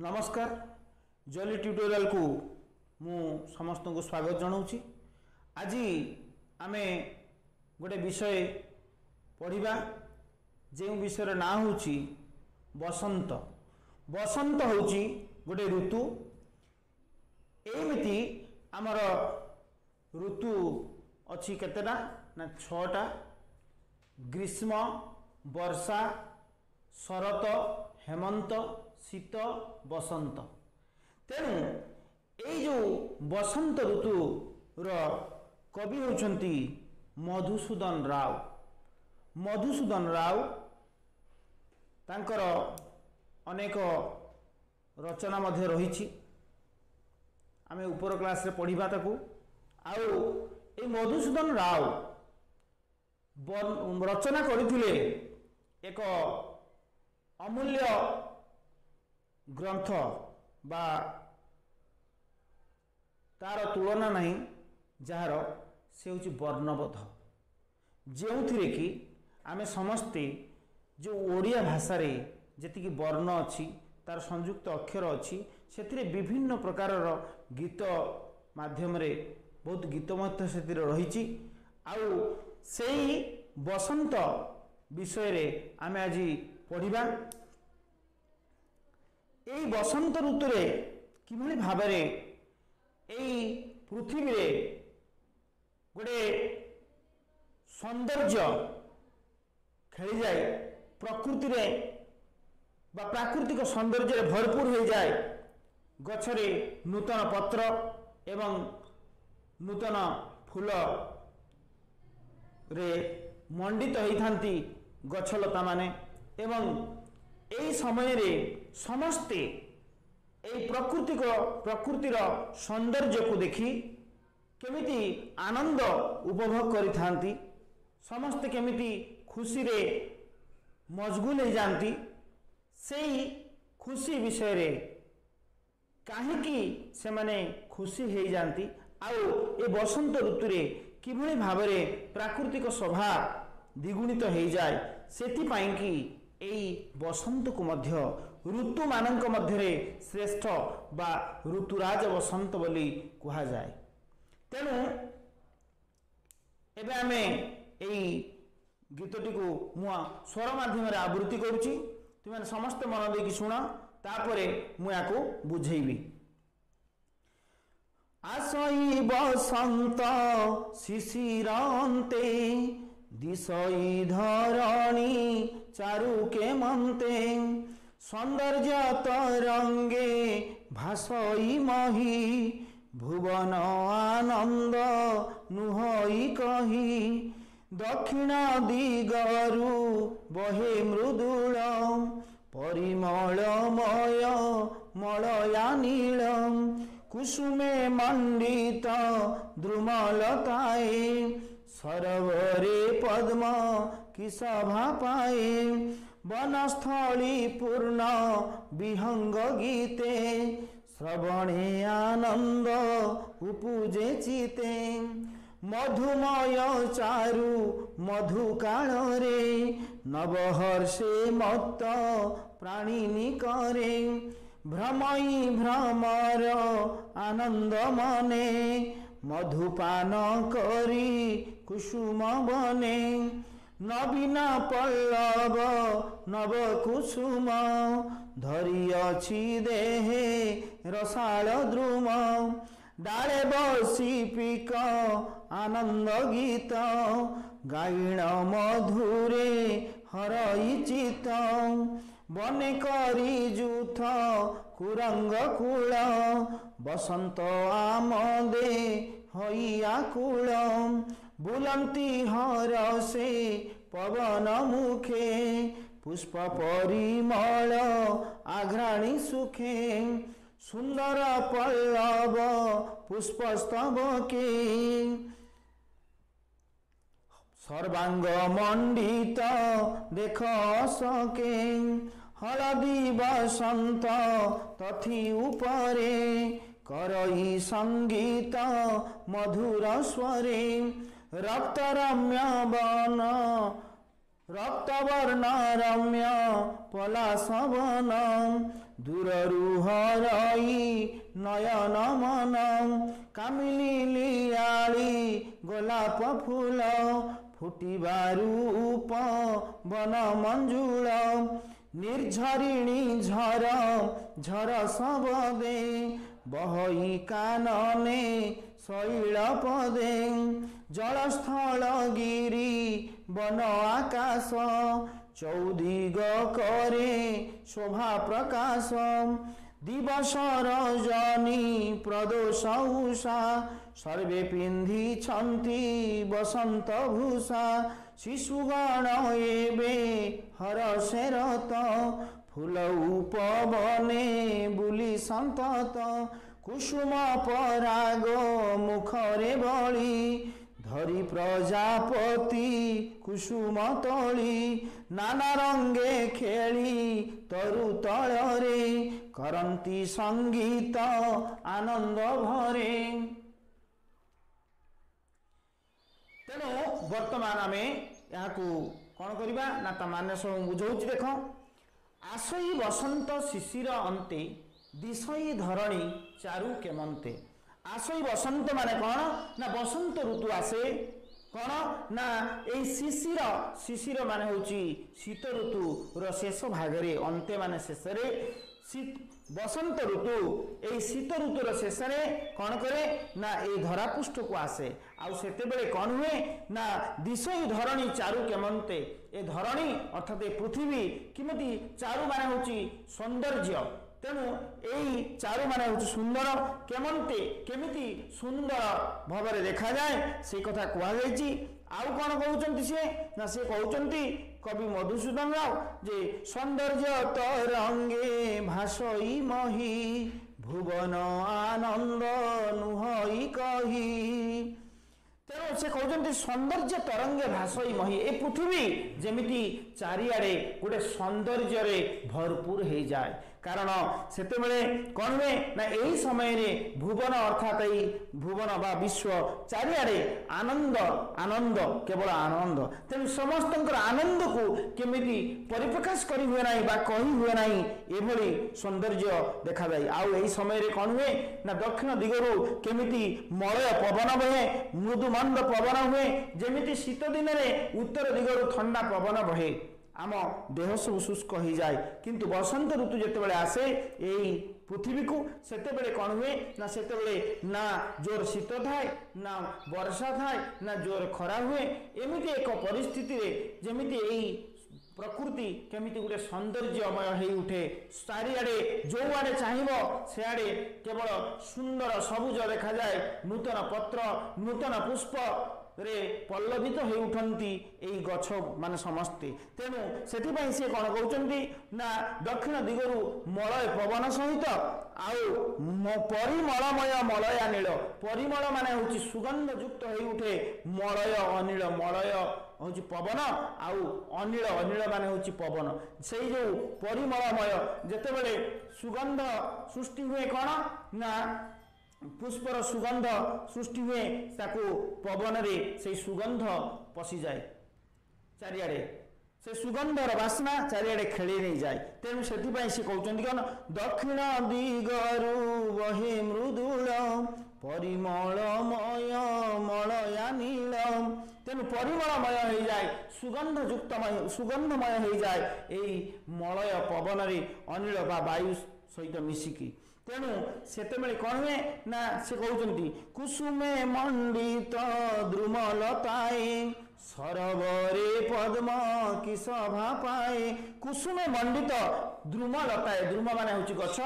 ନମସ୍କାର ଜଲି ଟ୍ୟୁଟୋରିଆଲକୁ ମୁଁ ସମସ୍ତଙ୍କୁ ସ୍ୱାଗତ ଜଣାଉଛି ଆଜି ଆମେ ଗୋଟେ ବିଷୟ ପଢ଼ିବା ଯେଉଁ ବିଷୟର ନାଁ ହେଉଛି ବସନ୍ତ ବସନ୍ତ ହେଉଛି ଗୋଟେ ଋତୁ ଏମିତି ଆମର ଋତୁ ଅଛି କେତେଟା ନା ଛଅଟା ଗ୍ରୀଷ୍ମ ବର୍ଷା ଶରତ ହେମନ୍ତ ଶୀତ ବସନ୍ତ ତେଣୁ ଏଇ ଯେଉଁ ବସନ୍ତ ଋତୁର କବି ହେଉଛନ୍ତି ମଧୁସୂଦନ ରାଓ ମଧୁସୂଦନ ରାଓ ତାଙ୍କର ଅନେକ ରଚନା ମଧ୍ୟ ରହିଛି ଆମେ ଉପର କ୍ଲାସ୍ରେ ପଢ଼ିବା ତାକୁ ଆଉ ଏଇ ମଧୁସୂଦନ ରାଓ ରଚନା କରିଥିଲେ ଏକ ଅମୂଲ୍ୟ গ্রন্থ বা তার তুলনা ନାହିଁ ଯାହାର ସେ ହେଉଛି ବର୍ଣ୍ଣବୋଧ ଯେଉଁଥିରେ କି ଆମେ ସମସ୍ତେ ଯେଉଁ ଓଡ଼ିଆ ଭାଷାରେ ଯେତିକି ବର୍ଣ୍ଣ ଅଛି ତାର ସଂଯୁକ୍ତ ଅକ୍ଷର ଅଛି ସେଥିରେ ବିଭିନ୍ନ ପ୍ରକାରର ଗୀତ ମାଧ୍ୟମରେ ବହୁତ ଗୀତ ମଧ୍ୟ ସେଥିରେ ରହିଛି ଆଉ ସେଇ ବସନ୍ତ ବିଷୟରେ ଆମେ ଆଜି ପଢ଼ିବା এই বসন্ত ঋতুরে কিভাবে ভাবে এই ଏଇ গোটে সৌন্দর্য ସୌନ୍ଦର୍ଯ୍ୟ যায় ପ୍ରକୃତିରେ বা প্রাকৃতিক সৌন্দর্যের ভরপুর হয়ে যায় গছরে নূতন পত্র এবং নূতন ফুলরে মণ্ডিত হয়ে থাকে গছলতা মানে এবং এই সময়ের ସମସ୍ତେ ଏଇ ପ୍ରକୃତିକ ପ୍ରକୃତିର ସୌନ୍ଦର୍ଯ୍ୟକୁ ଦେଖି କେମିତି ଆନନ୍ଦ ଉପଭୋଗ କରିଥାନ୍ତି ସମସ୍ତେ କେମିତି ଖୁସିରେ ମଜଗୁଲ ହୋଇଯାଆନ୍ତି ସେଇ ଖୁସି ବିଷୟରେ କାହିଁକି ସେମାନେ ଖୁସି ହୋଇଯାଆନ୍ତି ଆଉ ଏ ବସନ୍ତ ଋତୁରେ କିଭଳି ଭାବରେ ପ୍ରାକୃତିକ ଶୋଭା ଦ୍ୱିଗୁଣିତ ହୋଇଯାଏ ସେଥିପାଇଁକି ଏଇ ବସନ୍ତକୁ ମଧ୍ୟ ଋତୁମାନଙ୍କ ମଧ୍ୟରେ ଶ୍ରେଷ୍ଠ ବା ଋତୁରାଜ ବସନ୍ତ ବୋଲି କୁହାଯାଏ ତେଣୁ ଏବେ ଆମେ ଏଇ ଗୀତଟିକୁ ମୁଁ ସ୍ୱର ମାଧ୍ୟମରେ ଆବୃତ୍ତି କରୁଛି ତୁମେମାନେ ସମସ୍ତେ ମନ ଦେଇକି ଶୁଣ ତାପରେ ମୁଁ ୟାକୁ ବୁଝେଇବି আসই বসন্ত শিশিরন্তে দিশই ধরণী চারুকে মন্তে সৌন্দর্য তরঙ্গে ভাসই মহি ভুবন আনন্দ নুহই কহি দক্ষিণ দিগরু বহে মৃদুল পরিমলময় মলয়া নীল কুসুমে মণ্ডিত দ্রুমলতায় সরবরে পদ্ম কি সভা বনস্থলী পূর্ণ বিহঙ্গ গীতে শ্রবণে আনন্দ উপুজে চিতে মধুময় চারু মধুকাণরে নবহর্ষে মত প্রাণী করে ভ্রমই ভ্রমর আনন্দ মনে মধুপান করি কুসুম বনে ନବୀନା ପଲ୍ଲବ ନବ କୁସୁମ ଧରି ଅଛି ଦେହେ ରସାଳ ଦ୍ରୁମ ଡାଳେ ବସି ପିକ ଆନନ୍ଦ ଗୀତ ଗାଇଣ ମଧୁରେ ହରଇଚିତ ବନେ କରି ଯୁଥ କୁରଙ୍ଗ କୂଳ ବସନ୍ତ ଆମ ଦେ ହଇ ଆକୁଳ बुलन्ति हरसे पवन मुखे पुष्प परिमल आघ्राणी सुखे सुन्दर पल्लव पुष्पस्तवके सर्वाङ्ग मण्डित सके हलदी तथि उपरे बसन्तरे सङ्गीत मधुर स्वरे रक्त रम्य बन रक्त वर्ण रम्य पलासवन दूरहरू हरै नयन मन कमिलिआ गोलाप फुल फुटबारुप पन मज्जुल निर्झरिणी झर झर सब दे बही के শৈল পদে জলস্থল গিরি বন আকাশ চৌদিগ করে শোভা প্রকাশ দিবস রজনী প্রদোষ উষা সর্বে পিন্ধিছন্তি বসন্ত ভূষা শিশুগণ এবে হরসে রত ফুল উপবনে বুলি সন্তত କୁସୁମ ପରାଗ ମୁଖରେ ବଳି ଧରି ପ୍ରଜାପତି କୁସୁମ ତଳି ନାନା ରଙ୍ଗେ ଖେଳି ତରୁ ତଳରେ କରନ୍ତି ସଙ୍ଗୀତ ଆନନ୍ଦ ଭରେ ତେଣୁ ବର୍ତ୍ତମାନ ଆମେ ଏହାକୁ କ'ଣ କରିବା ନା ତା ମାନସ ବୁଝାଉଛି ଦେଖ ଆସହି ବସନ୍ତ ଶିଶିର ଅନ୍ତେ দিশই ধরণী চারু কেমন্তে আসই বসন্ত মানে কଣ না বসন্ত ঋতু আসে কଣ না এই শিশির শিশির মানে হচ্ছে শীত ঋতুর শেষ ভাগরে অন্তে মানে শেষে শীত বসন্ত ঋতু এই শীত ঋতুর শেষে কণ করে না এই ধরাপৃষ্ঠকু আসে আউ সেতবে কণ হুয়ে না দিশই ধরণী চারু কেমন্তে এ ধরণী অর্থাৎ এ পৃথিবী কিমিতি চারু মানে হচ্ছে সৌন্দর্য ତେଣୁ ଏଇ ଚାରୁମାନେ ହେଉଛି ସୁନ୍ଦର କେମନ୍ତି କେମିତି ସୁନ୍ଦର ଭାବରେ ଦେଖାଯାଏ ସେ କଥା କୁହାଯାଇଛି ଆଉ କ'ଣ କହୁଛନ୍ତି ସିଏ ନା ସେ କହୁଛନ୍ତି କବି ମଧୁସୂଦନ ରାଓ ଯେ ସୌନ୍ଦର୍ଯ୍ୟ ତରଙ୍ଗେ ଭାଷଇ ମହି ଭୁବନ ଆନନ୍ଦ ନୁହଇ କହି ତେଣୁ ସେ କହୁଛନ୍ତି ସୌନ୍ଦର୍ଯ୍ୟ ତରଙ୍ଗେ ଭାଷଇ ମହି ଏ ପୃଥିବୀ ଯେମିତି ଚାରିଆଡ଼େ ଗୋଟେ ସୌନ୍ଦର୍ଯ୍ୟରେ ଭରପୁର ହେଇଯାଏ କାରଣ ସେତେବେଳେ କ'ଣ ହୁଏ ନା ଏହି ସମୟରେ ଭୁବନ ଅର୍ଥାତ ଏଇ ଭୁବନ ବା ବିଶ୍ୱ ଚାରିଆଡ଼େ ଆନନ୍ଦ ଆନନ୍ଦ କେବଳ ଆନନ୍ଦ ତେଣୁ ସମସ୍ତଙ୍କର ଆନନ୍ଦକୁ କେମିତି ପରିପ୍ରକାଶ କରି ହୁଏ ନାହିଁ ବା କହି ହୁଏ ନାହିଁ ଏଭଳି ସୌନ୍ଦର୍ଯ୍ୟ ଦେଖାଯାଏ ଆଉ ଏହି ସମୟରେ କ'ଣ ହୁଏ ନା ଦକ୍ଷିଣ ଦିଗରୁ କେମିତି ମଳୟ ପବନ ବହେ ମୃଦୁମନ୍ଦ ପବନ ହୁଏ ଯେମିତି ଶୀତ ଦିନରେ ଉତ୍ତର ଦିଗରୁ ଥଣ୍ଡା ପବନ ବହେ ଆମ ଦେହ ସବୁ ଶୁଷ୍କ ହୋଇଯାଏ କିନ୍ତୁ ବସନ୍ତ ଋତୁ ଯେତେବେଳେ ଆସେ ଏଇ ପୃଥିବୀକୁ ସେତେବେଳେ କ'ଣ ହୁଏ ନା ସେତେବେଳେ ନା ଜୋର ଶୀତ ଥାଏ ନା ବର୍ଷା ଥାଏ ନା ଜୋର ଖରା ହୁଏ ଏମିତି ଏକ ପରିସ୍ଥିତିରେ ଯେମିତି ଏଇ ପ୍ରକୃତି କେମିତି ଗୋଟେ ସୌନ୍ଦର୍ଯ୍ୟମୟ ହେଇ ଉଠେ ଚାରିଆଡ଼େ ଯେଉଁଆଡ଼େ ଚାହିଁବ ସେଆଡ଼େ କେବଳ ସୁନ୍ଦର ସବୁଜ ଦେଖାଯାଏ ନୂତନ ପତ୍ର ନୂତନ ପୁଷ୍ପ ରେ ପଲ୍ଲବିତ ହେଉଛନ୍ତି ଏଇ ଗଛ ମାନେ ସମସ୍ତେ ତେଣୁ ସେଥିପାଇଁ ସିଏ କ'ଣ କହୁଛନ୍ତି ନା ଦକ୍ଷିଣ ଦିଗରୁ ମଳୟ ପବନ ସହିତ ଆଉ ପରିମଳମୟ ମଳୟା ନୀଳ ପରିମଳ ମାନେ ହେଉଛି ସୁଗନ୍ଧ ଯୁକ୍ତ ହେଇ ଉଠେ ମଳୟ ଅନୀଳ ମଳୟ ହେଉଛି ପବନ ଆଉ ଅନୀଳ ଅନୀଳ ମାନେ ହେଉଛି ପବନ ସେଇ ଯେଉଁ ପରିମଳମୟ ଯେତେବେଳେ ସୁଗନ୍ଧ ସୃଷ୍ଟି ହୁଏ କ'ଣ ନା পুষ্পর সুগন্ধ সৃষ্টি হুয়ে তাকে পবনরে সেই সুগন্ধ পশিযায়ে চারিআড়ে সে সুগন্ধর বাসনা চারিআড়ে খেলে নিয়ে যায় তেমন সেপাই সে কৌন কেন দক্ষিণ দিগরু বহে মৃদুল পরিমলময় মলয়া নীলম তেমন পরিমলময় হয়ে যায় সুগন্ধযুক্তময় সুগন্ধময় হয়ে যায় এই মলয় পবনরে অনিল বা বায়ু সহিত মিশিকি ତେଣୁ ସେତେବେଳେ କ'ଣ না সে ସେ কুসুমে মন্ডিত ମଣ୍ଡିତ ଦ୍ରୁମଲତାଏ সরবরে পদ্ম কি সভা পায়ে কুসুমে মন্ডিত দ্রুম লতায় দ্রুম মানে হচ্ছে গছ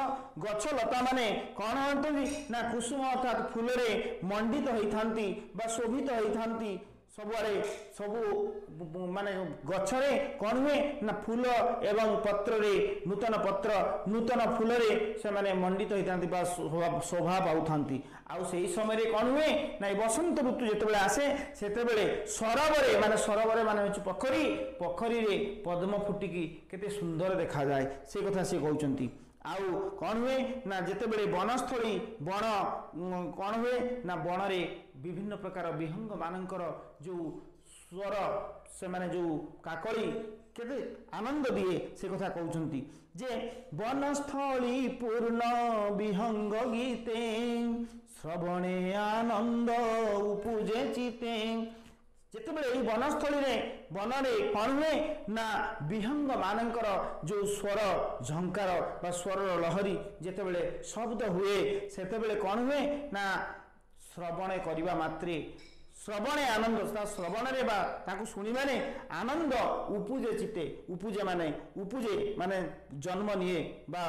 গছ লতা মানে কণ হতে না কুসুম অর্থাৎ ফুলরে মন্ডিত হয়ে বা শোভিত হয়ে ସବୁଆଡ଼େ ସବୁ ମାନେ ଗଛରେ କ'ଣ ହୁଏ ନା ଫୁଲ ଏବଂ ପତ୍ରରେ ନୂତନ ପତ୍ର ନୂତନ ଫୁଲରେ ସେମାନେ ମଣ୍ଡିତ ହୋଇଥାନ୍ତି ବା ଶୋଭା ପାଉଥାନ୍ତି ଆଉ ସେହି ସମୟରେ କ'ଣ ହୁଏ ନା ଏ ବସନ୍ତ ଋତୁ ଯେତେବେଳେ ଆସେ ସେତେବେଳେ ସରୋବରେ ମାନେ ସରୋବର ମାନେ ହେଉଛି ପୋଖରୀ ପୋଖରୀରେ ପଦ୍ମ ଫୁଟିକି କେତେ ସୁନ୍ଦର ଦେଖାଯାଏ ସେ କଥା ସେ କହୁଛନ୍ତି ଆଉ କ'ଣ ହୁଏ ନା ଯେତେବେଳେ ବନସ୍ଥଳୀ ବଣ କ'ଣ ହୁଏ ନା ବଣରେ ବିଭିନ୍ନ ପ୍ରକାର ବିହଙ୍ଗମାନଙ୍କର ଯେଉଁ ସ୍ୱର ସେମାନେ ଯେଉଁ କାକଳି କେତେ ଆନନ୍ଦ ଦିଏ ସେ କଥା କହୁଛନ୍ତି ଯେ ବନସ୍ଥଳୀ ପୂର୍ଣ୍ଣ ବିହଙ୍ଗ ଗୀତେ ଶ୍ରବଣେ ଆନନ୍ଦ ଉପୁଜେ ଚିତେ ଯେତେବେଳେ ଏହି ବନସ୍ଥଳୀରେ ବନରେ କ'ଣ ହୁଏ ନା ବିହଙ୍ଗ ମାନଙ୍କର ଯେଉଁ ସ୍ୱର ଝଙ୍କାର ବା ସ୍ୱରର ଲହରୀ ଯେତେବେଳେ ଶବ୍ଦ ହୁଏ ସେତେବେଳେ କ'ଣ ହୁଏ ନା ଶ୍ରବଣେ କରିବା ମାତ୍ରେ ଶ୍ରବণে ଆନନ୍ଦ ତା ଶ୍ରବଣରେ ବା তাকে ଶୁଣିବାରେ ଆନନ୍ଦ ଉପୁଜେ ଚିତେ ଉପୁଜେ ମାନେ ଉପୁଜେ ମାନେ ଜନ୍ମ ନିଏ ବା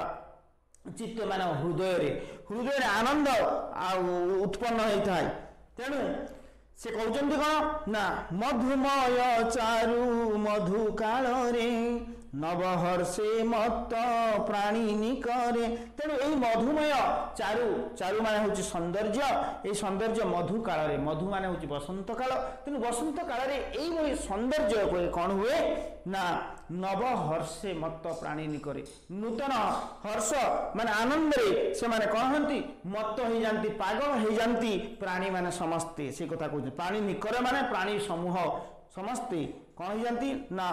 চিত্ত মানে ହୃଦୟରେ ହୃଦୟରେ ଆନନ୍ଦ ଆଉ ଉତ୍ପନ୍ନ ହୋଇଥାଏ ତେଣୁ ସେ କହୁଛନ୍ତି କ'ଣ ନା ମଧୁମୟ ଚାରୁ ମଧୁ କାଳରେ ନବହର୍ଷେ ମତ ପ୍ରାଣୀ ନିକରେ ତେଣୁ ଏଇ ମଧୁମୟ ଚାରୁ ଚାରୁ ମାନେ ହେଉଛି ସୌନ୍ଦର୍ଯ୍ୟ ଏଇ ସୌନ୍ଦର୍ଯ୍ୟ ମଧୁ କାଳରେ ମଧୁ ମାନେ ହେଉଛି ବସନ୍ତ କାଳ ତେଣୁ ବସନ୍ତ କାଳରେ ଏଇଭଳି ସୌନ୍ଦର୍ଯ୍ୟ କ'ଣ ହୁଏ ନା ନବ ହର୍ଷେ ମତ ପ୍ରାଣୀ ନିକରେ ନୂତନ ହର୍ଷ ମାନେ ଆନନ୍ଦରେ ସେମାନେ କ'ଣ ହୁଅନ୍ତି ମତ ହେଇଯାଆନ୍ତି ପାଗଳ ହେଇଯାଆନ୍ତି ପ୍ରାଣୀମାନେ ସମସ୍ତେ ସେ କଥା କହୁଛନ୍ତି ପ୍ରାଣୀ ନିକରେ ମାନେ ପ୍ରାଣୀ ସମୂହ ସମସ୍ତେ କ'ଣ ହେଇଯାଆନ୍ତି ନା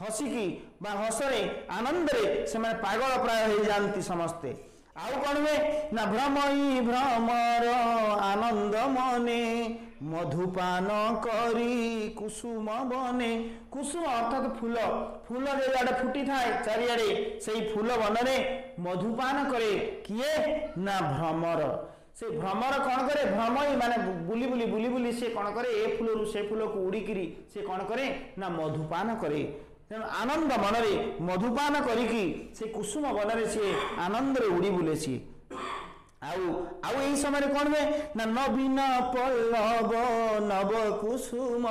ହସିକି ବା ହସରେ ଆନନ୍ଦରେ ସେମାନେ ପାଗଳ ପ୍ରାୟ ହେଇଯାଆନ୍ତି ସମସ୍ତେ ଆଉ କ'ଣ ହୁଏ ନା ଭ୍ରମ ଭ୍ରମର ଆନନ୍ଦ ମନେ ମଧୁପାନ କରି କୁସୁମ ବନେ କୁସୁମ ଅର୍ଥାତ ଫୁଲ ଫୁଲ ଯେଉଁଆଡ଼େ ଫୁଟିଥାଏ ଚାରିଆଡ଼େ ସେଇ ଫୁଲ ବନରେ ମଧୁପାନ କରେ କିଏ ନା ଭ୍ରମର ସେ ଭ୍ରମର କ'ଣ କରେ ଭ୍ରମ ହିଁ ମାନେ ବୁଲି ବୁଲି ବୁଲି ବୁଲି ସେ କ'ଣ କରେ ଏ ଫୁଲରୁ ସେ ଫୁଲକୁ ଉଡ଼ିକିରି ସେ କ'ଣ କରେ ନା ମଧୁପାନ କରେ ତେଣୁ ଆନନ୍ଦ ମନରେ ମଧୁପାନ କରିକି ସେ କୁସୁମ ବନରେ ସିଏ ଆନନ୍ଦରେ ଉଡ଼ି ବୁଲେ ସିଏ ଆଉ ଆଉ ଏହି ସମୟରେ କ'ଣ ହୁଏ ନା ନବୀନ ପଲ୍ଲବ ନବ କୁସୁମ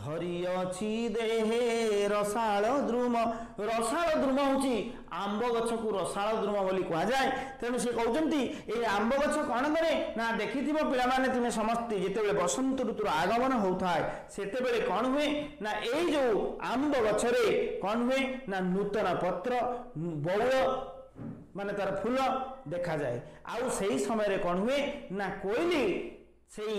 ଧରି ଅଛି ଦେହେ ରସାଳ ଦ୍ରୁମ ରସାଳ ଦ୍ରୁମ ହେଉଛି ଆମ୍ବ ଗଛକୁ ରସାଳ ଦ୍ରୁମ ବୋଲି କୁହାଯାଏ ତେଣୁ ସେ କହୁଛନ୍ତି ଏଇ ଆମ୍ବ ଗଛ କ'ଣ କରେ ନା ଦେଖିଥିବ ପିଲାମାନେ ତୁମେ ସମସ୍ତେ ଯେତେବେଳେ ବସନ୍ତ ଋତୁର ଆଗମନ ହେଉଥାଏ ସେତେବେଳେ କ'ଣ ହୁଏ ନା ଏଇ ଯେଉଁ ଆମ୍ବ ଗଛରେ କ'ଣ ହୁଏ ନା ନୂତନ ପତ୍ର ବଉଳ ମାନେ ତାର ଫୁଲ ଦେଖାଯାଏ ଆଉ ସେହି ସମୟରେ କ'ଣ ହୁଏ ନା କୋଇଲି ସେଇ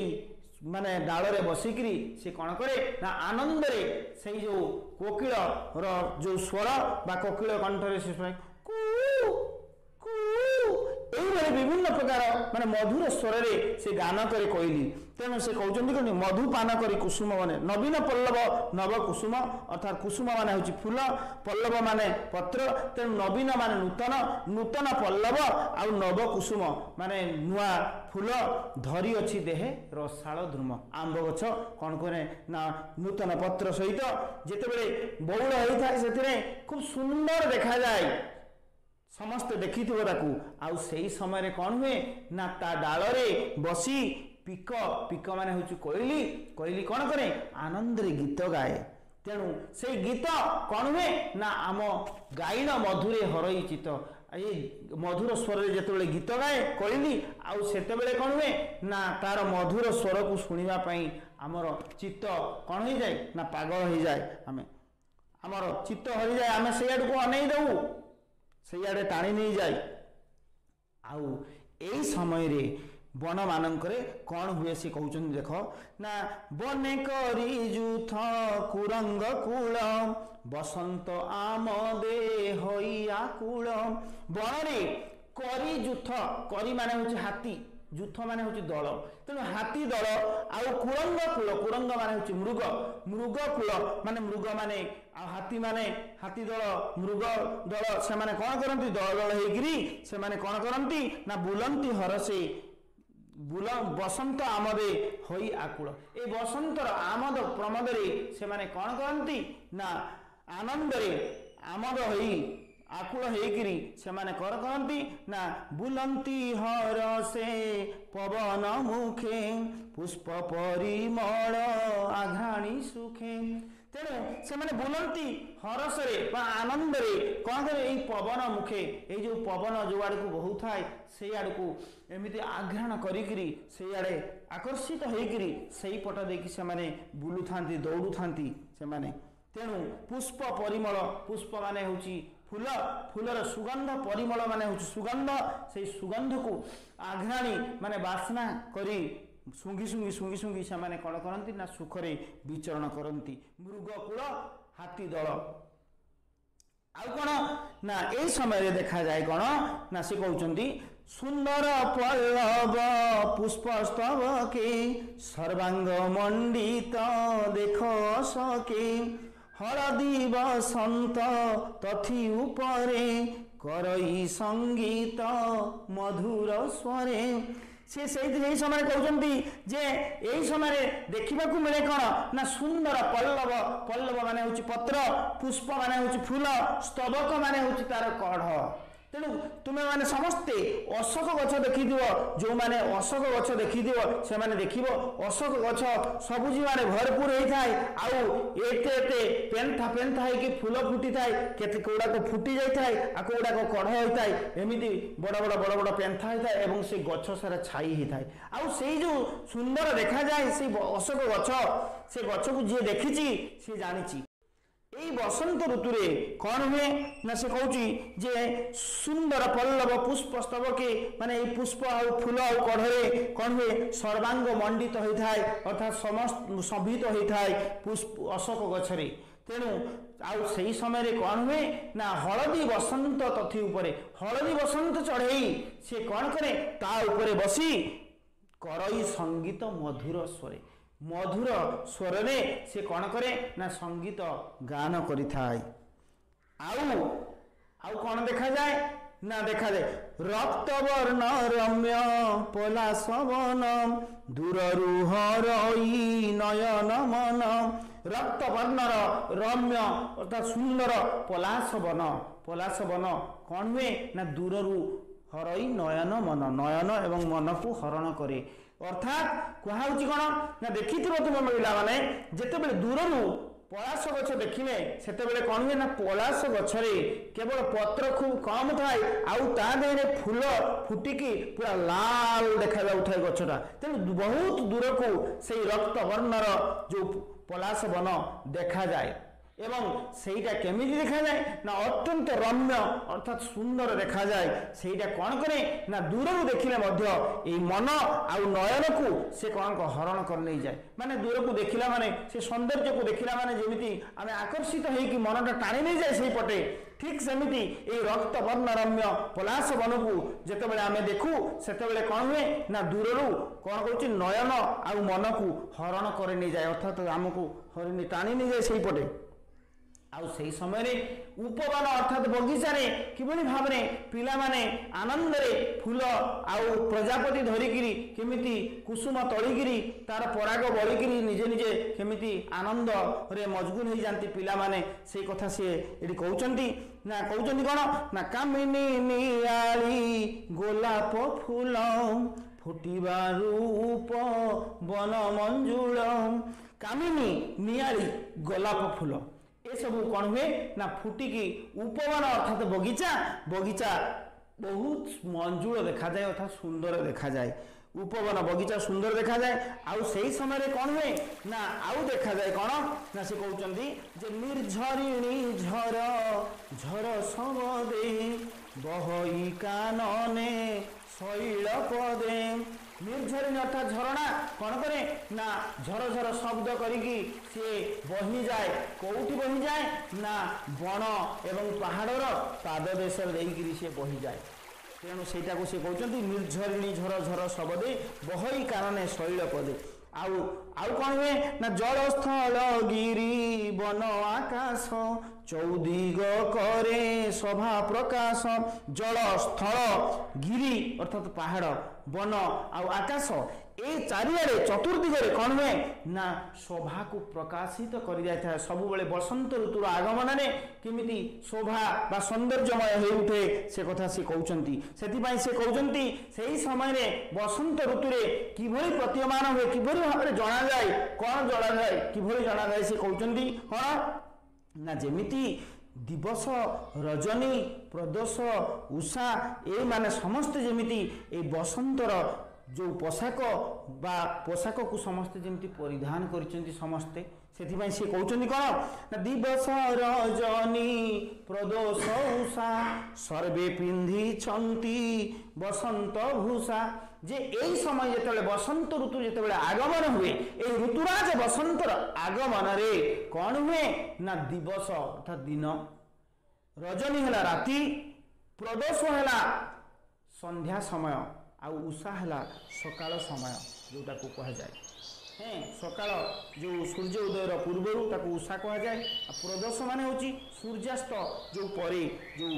ମାନେ ଡାଳରେ ବସିକିରି ସେ କ'ଣ କରେ ନା ଆନନ୍ଦରେ ସେଇ ଯେଉଁ କୋକିଳର ଯେଉଁ ସ୍ୱର ବା କୋକିଳ କଣ୍ଠରେ ସେ କୁ ସେ ବିଭିନ୍ନ ପ୍ରକାର ମାନେ ମଧୁର ସ୍ୱରରେ ସେ ଗାନ କରି କହିଲି ତେଣୁ ସେ କହୁଛନ୍ତି କହନି ମଧୁପାନ କରି କୁସୁମ ମାନେ ନବୀନ ପଲ୍ଲବ ନବ କୁସୁମ ଅର୍ଥାତ୍ କୁସୁମ ମାନେ ହେଉଛି ଫୁଲ ପଲ୍ଲବ ମାନେ ପତ୍ର ତେଣୁ ନବୀନ ମାନେ ନୂତନ ନୂତନ ପଲ୍ଲବ ଆଉ ନବ କୁସୁମ ମାନେ ନୂଆ ଫୁଲ ଧରି ଅଛି ଦେହେ ରସାଳ ଧ୍ରୁମ ଆମ୍ବ ଗଛ କ'ଣ କରେ ନା ନୂତନ ପତ୍ର ସହିତ ଯେତେବେଳେ ବଉଳ ହେଇଥାଏ ସେଥିରେ ଖୁବ ସୁନ୍ଦର ଦେଖାଯାଏ ସମସ୍ତେ ଦେଖିଥିବ ତାକୁ ଆଉ ସେଇ ସମୟରେ କ'ଣ ହୁଏ ନା ତା ଡାଳରେ ବସି ପିକ ପିକ ମାନେ ହେଉଛି କୋଇଲି କୋଇଲି କ'ଣ କରେ ଆନନ୍ଦରେ ଗୀତ ଗାଏ ତେଣୁ ସେଇ ଗୀତ କ'ଣ ହୁଏ ନା ଆମ ଗାଇଣ ମଧୁରେ ହରଇ ଚିତ ଏଇ ମଧୁର ସ୍ୱରରେ ଯେତେବେଳେ ଗୀତ ଗାଏ କହିଲି ଆଉ ସେତେବେଳେ କ'ଣ ହୁଏ ନା ତାର ମଧୁର ସ୍ୱରକୁ ଶୁଣିବା ପାଇଁ ଆମର ଚିତ୍ତ କ'ଣ ହେଇଯାଏ ନା ପାଗଳ ହେଇଯାଏ ଆମେ ଆମର ଚିତ୍ତ ହରିଯାଏ ଆମେ ସେଇଆଡ଼କୁ ଅନେଇ ଦେବୁ ସେଇଆଡ଼େ ଟାଣି ନେଇଯାଏ ଆଉ ଏଇ ସମୟରେ ବନମାନଙ୍କରେ କ'ଣ ହୁଏ ସେ କହୁଛନ୍ତି ଦେଖ ନା ବନେ କରି ଯୁଥ କୁରଙ୍ଗ କୁଳ ବସନ୍ତ ଆମ ଦେ ହୋଇଆ କୁଳ ବଣରେ କରି ଯୁଥ କରି ମାନେ ହେଉଛି ହାତୀ ଯୁଥ ମାନେ ହେଉଛି ଦଳ ତେଣୁ ହାତୀ ଦଳ ଆଉ କୁରଙ୍ଗ କୁଳ କୁରଙ୍ଗ ମାନେ ହେଉଛି ମୃଗ ମୃଗ କୁଳ ମାନେ ମୃଗ ମାନେ ଆଉ ହାତୀମାନେ ହାତୀ ଦଳ ମୃଗ ଦଳ ସେମାନେ କ'ଣ କରନ୍ତି ଦଳ ଦଳ ହେଇକିରି ସେମାନେ କ'ଣ କରନ୍ତି ନା ବୁଲନ୍ତି ହରସେ ବୁଲ ବସନ୍ତ ଆମଦେ ହୋଇ ଆକୁଳ ଏ ବସନ୍ତର ଆମଦ ପ୍ରମୋଦରେ ସେମାନେ କ'ଣ କରନ୍ତି ନା ଆନନ୍ଦରେ ଆମଦ ହୋଇ ଆକୁଳ ହେଇକିରି ସେମାନେ କ'ଣ କରନ୍ତି ନା ବୁଲନ୍ତି ହର ସେ ପବନ ମୁଖେ ପୁଷ୍ପ ପରିମଳ ଆଘାଣି ସୁଖେ ତେଣୁ ସେମାନେ ବୁଲନ୍ତି ହରସରେ ବା ଆନନ୍ଦରେ କ'ଣ କରିବେ ଏଇ ପବନ ମୁଖେ ଏଇ ଯେଉଁ ପବନ ଯୁଆଡ଼କୁ ବହୁଥାଏ ସେଇ ଆଡ଼କୁ ଏମିତି ଆଘ୍ରାଣ କରିକିରି ସେଇଆଡ଼େ ଆକର୍ଷିତ ହେଇକିରି ସେଇପଟ ଦେଇକି ସେମାନେ ବୁଲୁଥାନ୍ତି ଦୌଡ଼ୁଥାନ୍ତି ସେମାନେ ତେଣୁ ପୁଷ୍ପ ପରିମଳ ପୁଷ୍ପ ମାନେ ହେଉଛି ଫୁଲ ଫୁଲର ସୁଗନ୍ଧ ପରିମଳ ମାନେ ହେଉଛି ସୁଗନ୍ଧ ସେଇ ସୁଗନ୍ଧକୁ ଆଘ୍ରାଣୀ ମାନେ ବାସ୍ନା କରି ଶୁଙ୍ଘି ଶୁଙ୍ଘି ଶୁଙ୍ଘି ଶୁଙ୍ଘି ସେମାନେ କ'ଣ କରନ୍ତି ନା ସୁଖରେ ବିଚରଣ କରନ୍ତି ମୃଗ କୂଳ ହାତୀ ଦଳ ଆଉ କ'ଣ ନା ଏଇ ସମୟରେ ଦେଖାଯାଏ କ'ଣ ନା ସେ କହୁଛନ୍ତି ସୁନ୍ଦର ପଲ୍ଲବ ପୁଷ୍ପ ସ୍ତବ କି ସର୍ବାଙ୍ଗ ମଣ୍ଡିତ ଦେଖ ସକି ହଳଦୀ ବସନ୍ତ ତଥି ଉପରେ କରଇ ସଙ୍ଗୀତ ମଧୁର ସ୍ୱରେ ସେ ସେଇଥିରେ ଏହି ସମୟରେ କହୁଛନ୍ତି ଯେ ଏହି ସମୟରେ ଦେଖିବାକୁ ମିଳେ କ'ଣ ନା ସୁନ୍ଦର ପଲ୍ଲବ ପଲ୍ଲବ ମାନେ ହେଉଛି ପତ୍ର ପୁଷ୍ପ ମାନେ ହେଉଛି ଫୁଲ ସ୍ତବକ ମାନେ ହେଉଛି ତାର କଢ଼ ତେଣୁ ତୁମେମାନେ ସମସ୍ତେ ଅଶୋକ ଗଛ ଦେଖିଥିବ ଯେଉଁମାନେ ଅଶୋକ ଗଛ ଦେଖିଥିବ ସେମାନେ ଦେଖିବ ଅଶୋକ ଗଛ ସବୁଜିମାନେ ଭରପୁର ହେଇଥାଏ ଆଉ ଏତେ ଏତେ ପେନ୍ଥା ପେନ୍ଥା ହେଇକି ଫୁଲ ଫୁଟିଥାଏ କେତେ କେଉଁଗୁଡ଼ାକ ଫୁଟି ଯାଇଥାଏ ଆଉ କେଉଁଗୁଡ଼ାକ କଢ଼ ହୋଇଥାଏ ଏମିତି ବଡ଼ ବଡ଼ ବଡ଼ ବଡ଼ ପେନ୍ଥା ହୋଇଥାଏ ଏବଂ ସେ ଗଛ ସାରା ଛାଇ ହେଇଥାଏ ଆଉ ସେଇ ଯେଉଁ ସୁନ୍ଦର ଦେଖାଯାଏ ସେଇ ଅଶୋକ ଗଛ ସେ ଗଛକୁ ଯିଏ ଦେଖିଛି ସିଏ ଜାଣିଛି ए बसन्त ऋतु कन् हेसर पल्लव पुष्प स्तवके म पुष्प आउ फुल आउँदै कन् सर्वाङ्ग मण्डित है अर्थात् समय पु अशोक गछणु आउ समय कन् हलदी बसन्त तथि उप हलदी बसन्त चढै से कन करे तापर बसि करै सङ्गीत मधुर स्वरे ମଧୁର ସ୍ୱରରେ ସେ କ'ଣ କରେ ନା ସଙ୍ଗୀତ ଗାନ କରିଥାଏ ଆଉ ଆଉ କ'ଣ ଦେଖାଯାଏ ନା ଦେଖାଯାଏ ରକ୍ତବର୍ଣ୍ଣ ରମ୍ୟ ପଲାଶବନ ଦୂରରୁ ହରଇ ନୟନ ମନ ରକ୍ତବର୍ଣ୍ଣର ରମ୍ୟ ଅର୍ଥାତ୍ ସୁନ୍ଦର ପଲାଶବନ ପଲାଶବନ କ'ଣ ହୁଏ ନା ଦୂରରୁ ହରଇ ନୟନ ମନ ନୟନ ଏବଂ ମନକୁ ହରଣ କରେ ଅର୍ଥାତ୍ କୁହାହେଉଛି କ'ଣ ନା ଦେଖିଥିବ ତୁମ ମହିଳାମାନେ ଯେତେବେଳେ ଦୂରରୁ ପଳାଶ ଗଛ ଦେଖିଲେ ସେତେବେଳେ କ'ଣ ହୁଏ ନା ପଳାଶ ଗଛରେ କେବଳ ପତ୍ର ଖୁବ୍ କମ୍ ଥାଏ ଆଉ ତା ଦେହରେ ଫୁଲ ଫୁଟିକି ପୁରା ଲାଲ ଦେଖାଯାଉଥାଏ ଗଛଟା ତେଣୁ ବହୁତ ଦୂରକୁ ସେଇ ରକ୍ତବର୍ଣ୍ଣର ଯେଉଁ ପଳାଶ ବନ ଦେଖାଯାଏ এবং সেইটা কেমিতি যায় না অত্যন্ত রম্য অর্থাৎ সুন্দর দেখা যায় সেইটা কণ করে না କ'ଣ କରେ ନା ଦୂରରୁ ଦେଖିଲେ ମଧ୍ୟ ଏଇ ମନ ଆଉ ନୟନକୁ ସେ କ'ଣଙ୍କ ହରଣ କରିନେଇଯାଏ ମାନେ ଦୂରକୁ ଦେଖିଲା ମାନେ ସେ ସୌନ୍ଦର୍ଯ୍ୟକୁ ଦେଖିଲା ମାନେ ଯେମିତି ଆମେ মনটা ହେଇକି ମନଟା যায় সেই পটে ঠিক সেমিতি এই রক্ত বর্ণ রম্য পলাশ বনকু যেতবে আমি দেখু সেতবে কণ হুয়ে না দূরর কণ করছি নয়ন আউ মনকু হরণ করে নিয়ে যায় অর্থাৎ আমি টাণি নিয়ে যায় সেই পটে ଆଉ ସେହି ସମୟରେ ଉପବନ ଅର୍ଥାତ୍ ବଗିଚାରେ କିଭଳି ଭାବରେ ପିଲାମାନେ ଆନନ୍ଦରେ ଫୁଲ ଆଉ ପ୍ରଜାପତି ଧରିକିରି କେମିତି କୁସୁମ ତଳିକିରି ତାର ପରାଗ ବଳିକିରି ନିଜେ ନିଜେ କେମିତି ଆନନ୍ଦରେ ମଜଗୁଲ ହେଇଯାନ୍ତି ପିଲାମାନେ ସେଇ କଥା ସିଏ ଏଠି କହୁଛନ୍ତି ନା କହୁଛନ୍ତି କ'ଣ ନା କାମିନି ନିଆଳି ଗୋଲାପ ଫୁଲ ଫୁଟିବା ରୂପ ବନ ମଞ୍ଜୁଳ କାମିନି ନିଆଳି ଗୋଲାପ ଫୁଲ ଏସବୁ କ'ଣ ହୁଏ ନା ଫୁଟିକି ଉପମାନ ଅର୍ଥାତ ବଗିଚା ବଗିଚା ବହୁତ ମଞ୍ଜୁଳ ଦେଖାଯାଏ ଅର୍ଥାତ୍ ସୁନ୍ଦର ଦେଖାଯାଏ উপবন বগিচা সুন্দর দেখা যায় আউ সেই সময় কণ হুয়ে না আউ দেখা যায় কণ না সে কৌন যে নির্ঝরিণী ঝর ঝর সমদে বহই কাননে শৈল পদে ନିର୍ଝରିଣୀ ଅର୍ଥାତ୍ ଝରଣା କ'ଣ କରେ ନା ଝର ଝର ଶବ୍ଦ କରିକି ସିଏ ବହିଯାଏ କେଉଁଠି ବହିଯାଏ ନା ବଣ ଏବଂ ପାହାଡ଼ର ପାଦଦେଶ ଦେଇକିରି ସିଏ ବହିଯାଏ ତେଣୁ ସେଇଟାକୁ ସେ କହୁଛନ୍ତି ନିର୍ଝରିଣୀ ଝର ଝର ଶବଦେ ବହଇ କାରଣେ ଶୈଳ ପଦେ ଆଉ ଆଉ କ'ଣ ହୁଏ ନା ଜଳସ୍ଥଳ ଗିରି ବନ ଆକାଶ ଚୌଦିଗ କରେ ସଭା ପ୍ରକାଶ ଜଳ ସ୍ଥଳ ଗିରି ଅର୍ଥାତ୍ ପାହାଡ଼ বন আকাশ এই চারিআ চতুর্দিগরে কণ হুয়ে না শোভাকে প্রকাশিত করে যাই সবুলে বসন্ত ঋতুর আগমনরে কমিটি শোভা বা সৌন্দর্যময় হয়ে উঠে সে কথা সে কৌন সে কৌন সেই সময় বসন্ত ঋতুরে কিভাবে প্রতীয়মান হুয়ে কিভাবে ভাবে জনা যায় কণ জনা যায় কিভাবে জনা যায় সে কৌন কণ না যেমিতি দিবস রজনী প্রদোষ উষা এইমানে সমস্তে যেমিতি এই বসন্তর ଯେଉଁ ପୋଷାକ ବା ପୋଷାକକୁ ସମସ୍ତେ ଯେମିତି ପରିଧାନ କରିଛନ୍ତି ସମସ୍ତେ ସେଥିପାଇଁ ସିଏ କହୁଛନ୍ତି କ'ଣ ନା ଦିବସ ରଜନୀ ପ୍ରଦୋଷ ଉଷା ସର୍ବେ ପିନ୍ଧିଛନ୍ତି ବସନ୍ତ ଭୂଷା যে এই সময় যেতবে বসন্ত ঋতু যেতবে আগমন হুয়ে এই ঋতুরাজ বসন্তর আগমনরে কণ হুয়ে না দিবস অর্থাৎ দিন রজনী হল রাতি প্রদোষ হল সন্ধ্যা সময় ଆଉ ଉଷା ହେଲା ସକାଳ ସମୟ ଯେଉଁଟାକୁ କୁହାଯାଏ ହଁ ସକାଳ ଯେଉଁ ସୂର୍ଯ୍ୟ ଉଦୟର ପୂର୍ବରୁ ତାକୁ ଉଷା କୁହାଯାଏ ଆଉ ପ୍ରଦୋଷ ମାନେ ହେଉଛି ସୂର୍ଯ୍ୟାସ୍ତ ଯେଉଁ ପରେ ଯେଉଁ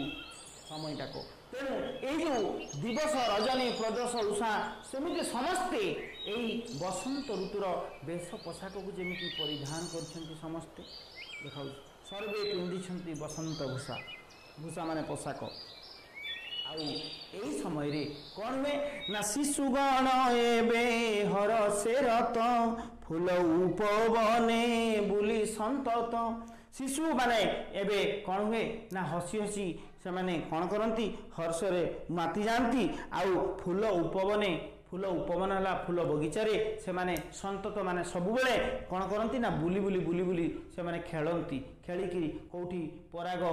ସମୟଟାକୁ ତେଣୁ ଏଇ ଯେଉଁ ଦିବସ ରଜନୀ ପ୍ରଦୋଷ ଉଷା ସେମିତି ସମସ୍ତେ ଏଇ ବସନ୍ତ ଋତୁର ବେଶ ପୋଷାକକୁ ଯେମିତି ପରିଧାନ କରିଛନ୍ତି ସମସ୍ତେ ଦେଖାଉଛି ସର୍ବେ ପିନ୍ଧିଛନ୍ତି ବସନ୍ତ ଭୂଷା ଭୂଷା ମାନେ ପୋଷାକ ଆଉ ଏଇ ସମୟରେ କ'ଣ ହୁଏ ନା ଶିଶୁଗଣ ଏବେ ହରସେ ରତ ফুল উপবনে বুলি সন্তত শিশু মানে এবে কণ হুয়ে না হসি হসি ସେମାନେ କ'ଣ କରନ୍ତି ହର୍ଷରେ ମାତି ଯାଆନ୍ତି ଆଉ ଫୁଲ ଉପବନେ ଫୁଲ ଉପବନ ହେଲା ଫୁଲ ବଗିଚାରେ ସେମାନେ ସନ୍ତତମାନେ ସବୁବେଳେ କ'ଣ କରନ୍ତି ନା ବୁଲି ବୁଲି ବୁଲି ବୁଲି ସେମାନେ ଖେଳନ୍ତି ଖେଳିକିରି କେଉଁଠି ପରାଗ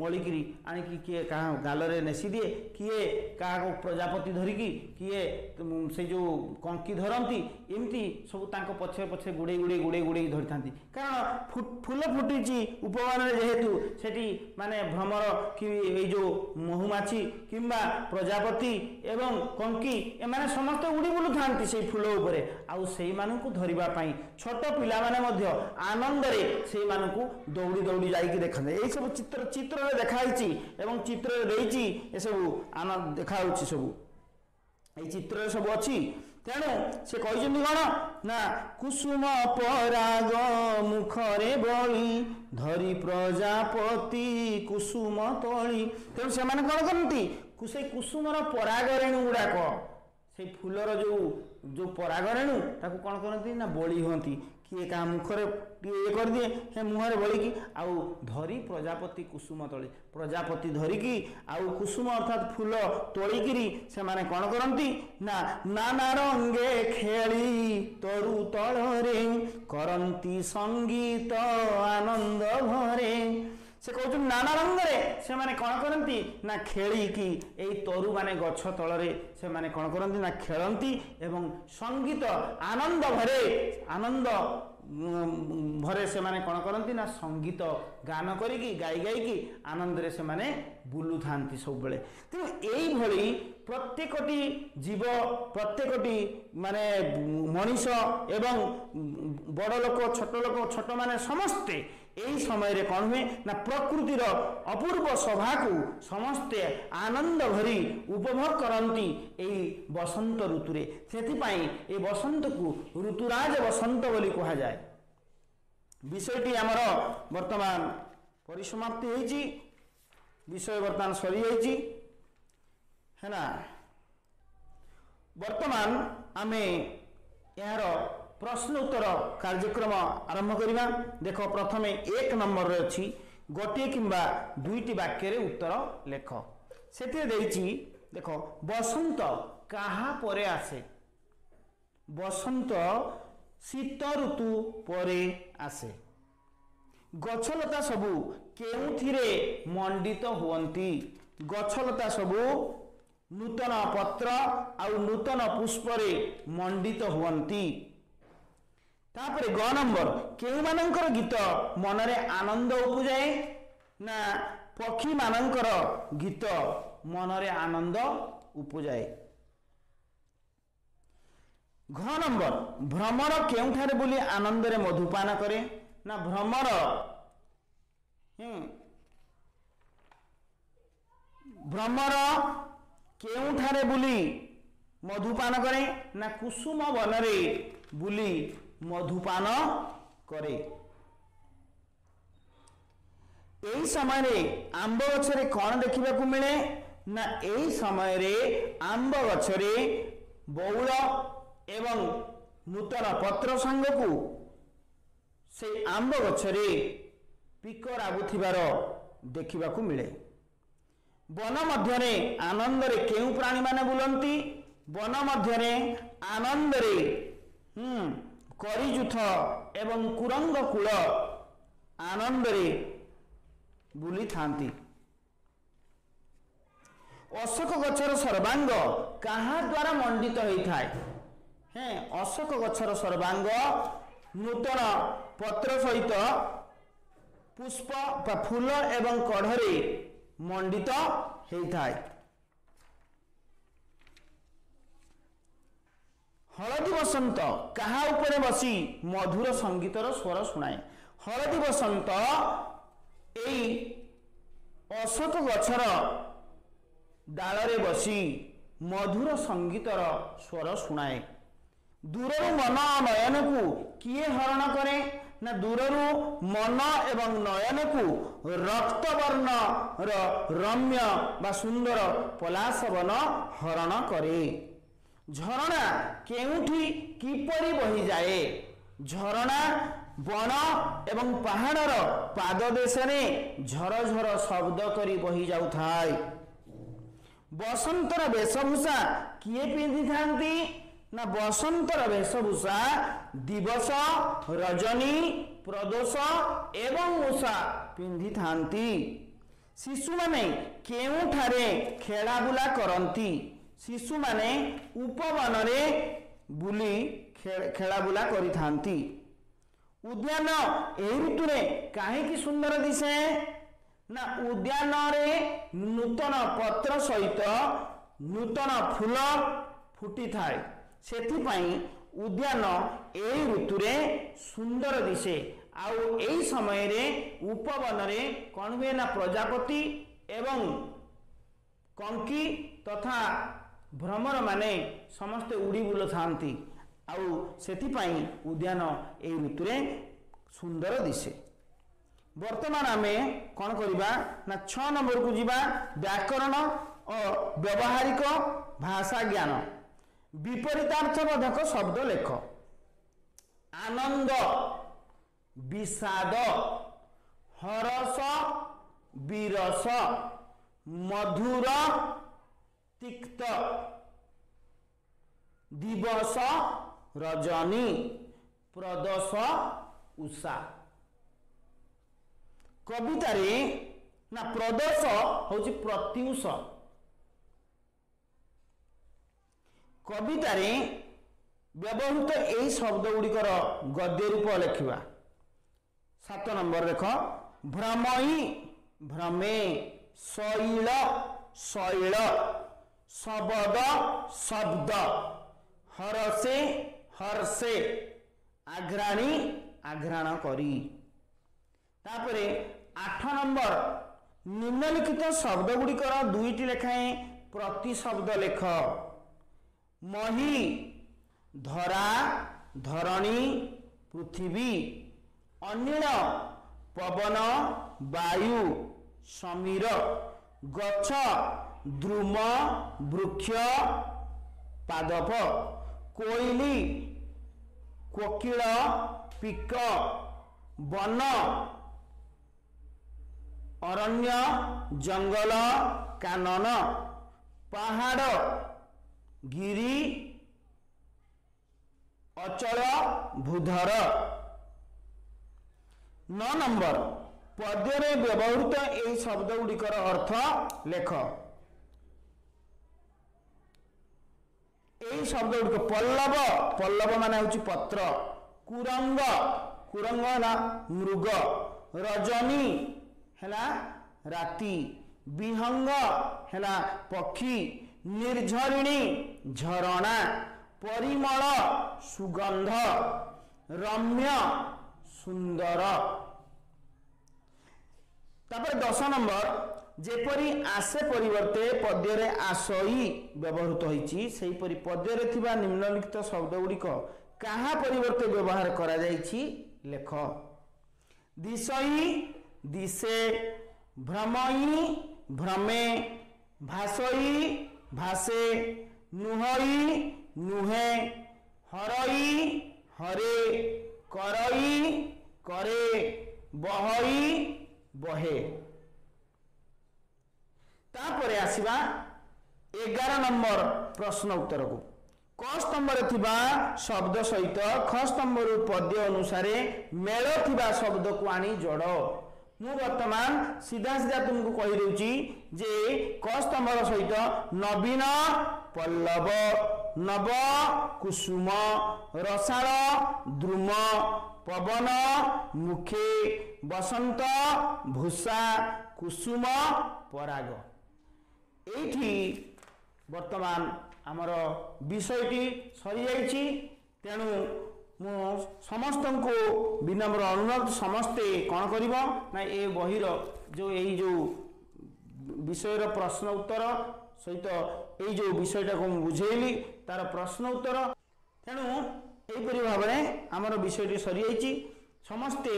ମଳିକିରି ଆଣିକି କିଏ କାହା ଗାଲରେ ନେସିଦିଏ କିଏ କାହାକୁ ପ୍ରଜାପତି ଧରିକି କିଏ ସେ ଯେଉଁ କଙ୍କି ଧରନ୍ତି ଏମିତି ସବୁ ତାଙ୍କ ପଛେ ପଛେ ଗୁଡ଼େଇ ଗୁଡ଼େଇ ଗୁଡ଼େଇ ଗୁଡ଼େଇ ଧରିଥାନ୍ତି କାରଣ ଫୁଲ ଫୁଟିଛି ଉପବନରେ ଯେହେତୁ ସେଠି ମାନେ ଭ୍ରମର କି ଏଇ ଯେଉଁ ମହୁମାଛି କିମ୍ବା ପ୍ରଜାପତି ଏବଂ କଙ୍କି ଏମାନେ ସମସ୍ତେ ଉଡ଼ି ବୁଲୁଥାନ୍ତି ସେଇ ଫୁଲ ଉପରେ ଆଉ ସେଇମାନଙ୍କୁ ଧରିବା ପାଇଁ ଛୋଟ ପିଲାମାନେ ମଧ୍ୟ ଆନନ୍ଦରେ ସେଇମାନଙ୍କୁ ଦୌଡ଼ ଦୌଡ଼ି ଦୌଡ଼ି ଯାଇକି ଦେଖନ୍ତି ଏଇସବୁ ଚିତ୍ର ଚିତ୍ରରେ ଦେଖାହେଇଛି ଏବଂ ଚିତ୍ରରେ ଦେଇଛି ଏସବୁ ଆନ ଦେଖାହେଉଛି ସବୁ ଏଇ ଚିତ୍ରରେ ସବୁ ଅଛି ତେଣୁ ସେ କହିଛନ୍ତି କ'ଣ ନା କୁସୁମ ପରାଗ ମୁଖରେ ବଳି ଧରି ପ୍ରଜାପତି କୁସୁମ ତଳି ତେଣୁ ସେମାନେ କ'ଣ କରନ୍ତି ସେଇ କୁସୁମର ପରାଗ ରେଣୁ ଗୁଡ଼ାକ সেই ফুলর যে যে পরাগরেণু তাকে কোণ করতে না বলি হুম କିଏ କାହା ମୁଖରେ ଇଏ କରିଦିଏ ହେ ମୁହଁରେ ବଳିକି ଆଉ ଧରି ପ୍ରଜାପତି କୁସୁମ ତଳେ ପ୍ରଜାପତି ଧରିକି ଆଉ କୁସୁମ ଅର୍ଥାତ୍ ଫୁଲ ତୋଳିକିରି ସେମାନେ କ'ଣ କରନ୍ତି ନା ନାନା ରଙ୍ଗେ ଖେଳି ତରୁ ତଳରେ କରନ୍ତି ସଙ୍ଗୀତ ଆନନ୍ଦ ଭରେ ସେ କହୁଛନ୍ତି ନାନା ରଙ୍ଗରେ ସେମାନେ କ'ଣ କରନ୍ତି ନା ଖେଳିକି ଏଇ ତରୁମାନେ ଗଛ ତଳରେ ସେମାନେ କ'ଣ କରନ୍ତି ନା ଖେଳନ୍ତି ଏବଂ ସଙ୍ଗୀତ ଆନନ୍ଦ ଭରେ ଆନନ୍ଦ ଭରେ ସେମାନେ କ'ଣ କରନ୍ତି ନା ସଙ୍ଗୀତ ଗାନ କରିକି ଗାଇ ଗାଇକି ଆନନ୍ଦରେ ସେମାନେ ବୁଲୁଥାନ୍ତି ସବୁବେଳେ ତେଣୁ ଏଇଭଳି ପ୍ରତ୍ୟେକଟି ଜୀବ ପ୍ରତ୍ୟେକଟି ମାନେ ମଣିଷ ଏବଂ ବଡ଼ ଲୋକ ଛୋଟ ଲୋକ ଛୋଟମାନେ ସମସ୍ତେ এই ସମୟରେ କ'ଣ ହୁଏ ନା ପ୍ରକୃତିର ଅପୂର୍ବ ଶୋଭାକୁ ସମସ୍ତେ ଆନନ୍ଦ ଭରି ଉପଭୋଗ କରନ୍ତି ଏଇ ବସନ୍ତ ଋତୁରେ ସେଥିପାଇଁ ଏ ବସନ୍ତକୁ ଋତୁରାଜ ବସନ୍ତ ବୋଲି କୁହାଯାଏ ବିଷୟଟି ଆମର ବର୍ତ୍ତମାନ ପରିସମାପ୍ତି ହେଇଛି ବିଷୟ ବର୍ତ୍ତମାନ ସରିଯାଇଛି ହେଲା ବର୍ତ୍ତମାନ ଆମେ ଏହାର ପ୍ରଶ୍ନ ଉତ୍ତର କାର୍ଯ୍ୟକ୍ରମ ଆରମ୍ଭ କରିବା ଦେଖ ପ୍ରଥମେ ଏକ ନମ୍ବରରେ ଅଛି ଗୋଟିଏ କିମ୍ବା ଦୁଇଟି ବାକ୍ୟରେ ଉତ୍ତର ଲେଖ ସେଥିରେ ଦେଇଛି ଦେଖ ବସନ୍ତ କାହା ପରେ ଆସେ ବସନ୍ତ ଶୀତ ଋତୁ ପରେ ଆସେ ଗଛଲତା ସବୁ କେଉଁଥିରେ ମଣ୍ଡିତ ହୁଅନ୍ତି ଗଛଲତା ସବୁ ନୂତନ ପତ୍ର ଆଉ ନୂତନ ପୁଷ୍ପରେ ମଣ୍ଡିତ ହୁଅନ୍ତି ତାପରେ ଗ ନମ୍ବର କେଉଁମାନଙ୍କର ଗୀତ ମନରେ ଆନନ୍ଦ ଉପୁଜାଏ ନା ପକ୍ଷୀମାନଙ୍କର ଗୀତ ମନରେ ଆନନ୍ଦ ଉପୁଜାଏ ଘ ନମ୍ବର ଭ୍ରମର କେଉଁଠାରେ ବୋଲି ଆନନ୍ଦରେ ମଧୁପାନ କରେ ନା ଭ୍ରମର ଭ୍ରମର କେଉଁଠାରେ ବୁଲି ମଧୁପାନ କରେ ନା କୁସୁମ ବନରେ ବୁଲି ମଧୁପାନ କରେ ଏହି ସମୟରେ ଆମ୍ବ ଗଛରେ କ'ଣ ଦେଖିବାକୁ ମିଳେ ନା ଏହି ସମୟରେ ଆମ୍ବ ଗଛରେ ବଉଳ ଏବଂ ନୂତନ ପତ୍ର ସାଙ୍ଗକୁ ସେ ଆମ୍ବ ଗଛରେ ପିକ ରାଗୁଥିବାର ଦେଖିବାକୁ ମିଳେ ବନ ମଧ୍ୟରେ ଆନନ୍ଦରେ କେଉଁ ପ୍ରାଣୀମାନେ ବୁଲନ୍ତି ବନ ମଧ୍ୟରେ ଆନନ୍ଦରେ କରିଯୁଥ ଏବଂ କୁରଙ୍ଗ କୂଳ ଆନନ୍ଦରେ ବୁଲିଥାନ୍ତି ଅଶୋକ ଗଛର ସର୍ବାଙ୍ଗ କାହା ଦ୍ୱାରା ମଣ୍ଡିତ ହୋଇଥାଏ ହେଁ ଅଶୋକ ଗଛର ସର୍ବାଙ୍ଗ ନୂତନ ପତ୍ର ସହିତ ପୁଷ୍ପ ବା ଫୁଲ ଏବଂ କଢ଼ରେ ମଣ୍ଡିତ ହେଇଥାଏ ହଳଦୀ ବସନ୍ତ କାହା ଉପରେ ବସି ମଧୁର ସଙ୍ଗୀତର ସ୍ୱର ଶୁଣାଏ ହଳଦୀ ବସନ୍ତ ଏଇ ଅଶୋକ ଗଛର ଡାଳରେ ବସି ମଧୁର ସଙ୍ଗୀତର ସ୍ୱର ଶୁଣାଏ ଦୂରରୁ ମନ ନୟନକୁ କିଏ ହରଣ କରେ ନା ଦୂରରୁ ମନ ଏବଂ ନୟନକୁ ରକ୍ତବର୍ଣ୍ଣର ରମ୍ୟ ବା ସୁନ୍ଦର ପଲାଶବନ ହରଣ କରେ ଝରଣା କେଉଁଠି କିପରି ବହିଯାଏ ଝରଣା ବଣ ଏବଂ ପାହାଡ଼ର ପାଦଦେଶରେ ଝରଝର ଶବ୍ଦ କରି ବହି ଯାଉଥାଏ ବସନ୍ତର ବେଶଭୂଷା କିଏ ପିନ୍ଧିଥାନ୍ତି ନା ବସନ୍ତର ବେଶଭୂଷା ଦିବସ ରଜନୀ ପ୍ରଦୋଷ ଏବଂ ଓଷା ପିନ୍ଧିଥାନ୍ତି ଶିଶୁମାନେ କେଉଁଠାରେ ଖେଳାବୁଲା କରନ୍ତି ଶିଶୁମାନେ ଉପବନରେ ବୁଲି ଖେଳାବୁଲା କରିଥାନ୍ତି ଉଦ୍ୟାନ ଏହି ଋତୁରେ କାହିଁକି ସୁନ୍ଦର ଦିଶେ ନା ଉଦ୍ୟାନରେ ନୂତନ ପତ୍ର ସହିତ ନୂତନ ଫୁଲ ଫୁଟିଥାଏ ସେଥିପାଇଁ ଉଦ୍ୟାନ ଏହି ଋତୁରେ ସୁନ୍ଦର ଦିଶେ ଆଉ ଏହି ସମୟରେ ଉପବନରେ କ'ଣ ହୁଏ ନା ପ୍ରଜାପତି ଏବଂ କଙ୍କି ତଥା ଭ୍ରମରମାନେ ସମସ୍ତେ ଉଡ଼ି ବୁଲୁଥାନ୍ତି ଆଉ ସେଥିପାଇଁ ଉଦ୍ୟାନ ଏହି ଋତୁରେ ସୁନ୍ଦର ଦିଶେ ବର୍ତ୍ତମାନ ଆମେ କ'ଣ କରିବା ନା ଛଅ ନମ୍ବରକୁ ଯିବା ବ୍ୟାକରଣ ଓ ବ୍ୟବହାରିକ ଭାଷା ଜ୍ଞାନ বিপরীতার্থবোধক শব্দ লেখ আনন্দ বিষাদ হরস বিরস মধুর তিক্ত দিবস রজনী প্রদোষ ଉଷା କବିତାରେ ନା ପ୍ରଦୋଷ ହେଉଛି ପ୍ରତ୍ୟୁଷ କବିତାରେ ବ୍ୟବହୃତ ଏହି ଶବ୍ଦ ଗୁଡ଼ିକର ଗଦ୍ୟ ରୂପ ଲେଖିବା ସାତ ନମ୍ବର ଦେଖ ଭ୍ରମଇ ଭ୍ରମେ ଶୈଳ ଶୈଳ ଶବଦ ଶବ୍ଦ ହରସେ ହର୍ଷେ ଆଘ୍ରାଣୀ ଆଘ୍ରାଣ କରି ତାପରେ ଆଠ ନମ୍ବର ନିମ୍ନଲିଖିତ ଶବ୍ଦ ଗୁଡ଼ିକର ଦୁଇଟି ଲେଖାଏଁ ପ୍ରତିଶବ୍ଦ ଲେଖ मही धरा धरणी पृथ्वी अनिल पवन वायु समीर गच्छ द्रुम वृक्ष पादप कोइली कोकिल पिक बन अरण्य जंगल कानन पहाड़ ଗିରି ଅଚଳ ଭୂଧର ନଅ ନମ୍ବର ପଦ୍ୟରେ ବ୍ୟବହୃତ ଏହି ଶବ୍ଦ ଗୁଡ଼ିକର ଅର୍ଥ ଲେଖ ଏହି ଶବ୍ଦ ଗୁଡ଼ିକ ପଲ୍ଲବ ପଲ୍ଲବ ମାନେ ହେଉଛି ପତ୍ର କୁରଙ୍ଗ କୁରଙ୍ଗ ହେଲା ମୃଗ ରଜନୀ ହେଲା ରାତି ବିହଙ୍ଗ ହେଲା ପକ୍ଷୀ ନିର୍ଝରିଣୀ ଝରଣା ପରିମଳ ସୁଗନ୍ଧ ରମ୍ୟ ସୁନ୍ଦର ତାପରେ ଦଶ ନମ୍ବର ଯେପରି ଆସେ ପରିବର୍ତ୍ତେ ପଦ୍ୟରେ ଆସଇ ବ୍ୟବହୃତ ହୋଇଛି ସେହିପରି ପଦ୍ୟରେ ଥିବା ନିମ୍ନଲିଖିତ ଶବ୍ଦ ଗୁଡ଼ିକ କାହା ପରିବର୍ତ୍ତେ ବ୍ୟବହାର କରାଯାଇଛି ଲେଖ ଦିଶଇ ଦିଶେ ଭ୍ରମଇ ଭ୍ରମେ ଭାସଇ ভাসে নুহই নুহে হরই হরে করই করে বহই বহে ତାପରେ ଆସିବା ଏଗାର ନମ୍ବର ପ୍ରଶ୍ନ ଉତ୍ତରକୁ କ ସ୍ତମ୍ଭରେ ଥିବା ଶବ୍ଦ ସହିତ ଖ ସ୍ତମ୍ଭରୁ ପଦ୍ୟ ଅନୁସାରେ ମେଳ ଥିବା ଶବ୍ଦକୁ ଆଣି ଯୋଡ଼ ମୁଁ ବର୍ତ୍ତମାନ ସିଧା ସିଧା ତୁମକୁ କହିଦେଉଛି ଯେ କ ସ୍ତମ୍ଭର ସହିତ ନବୀନ ପଲ୍ଲବ ନବ କୁସୁମ ରସାଳ ଦ୍ରୁମ ପବନ ମୁଖେ ବସନ୍ତ ଭୂଷା କୁସୁମ ପରାଗ ଏଇଠି ବର୍ତ୍ତମାନ ଆମର ବିଷୟଟି ସରିଯାଇଛି ତେଣୁ ମୁଁ ସମସ୍ତଙ୍କୁ ବିନମ୍ର ଅନୁରୋଧ ସମସ୍ତେ କ'ଣ କରିବ ନା ଏ ବହିର ଯେଉଁ ଏଇ ଯେଉଁ ବିଷୟର ପ୍ରଶ୍ନ ଉତ୍ତର ସହିତ ଏଇ ଯେଉଁ ବିଷୟଟାକୁ ମୁଁ ବୁଝେଇଲି ତାର ପ୍ରଶ୍ନ ଉତ୍ତର ତେଣୁ ଏହିପରି ଭାବରେ ଆମର ବିଷୟଟି ସରିଯାଇଛି ସମସ୍ତେ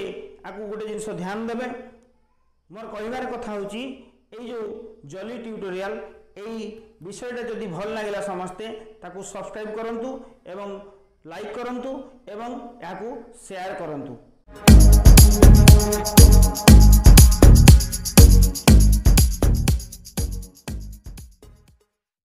ଆକୁ ଗୋଟେ ଜିନିଷ ଧ୍ୟାନ ଦେବେ ମୋର କହିବାର କଥା ହେଉଛି ଏଇ ଯେଉଁ ଜଲି ଟ୍ୟୁଟୋରିଆଲ୍ এই বিষয়টা যদি ভাল লাগিলা সমস্তে তাকে সবসক্রাইব করতু এবং लाइक करूँ एवं यहाँ शेयर करूँ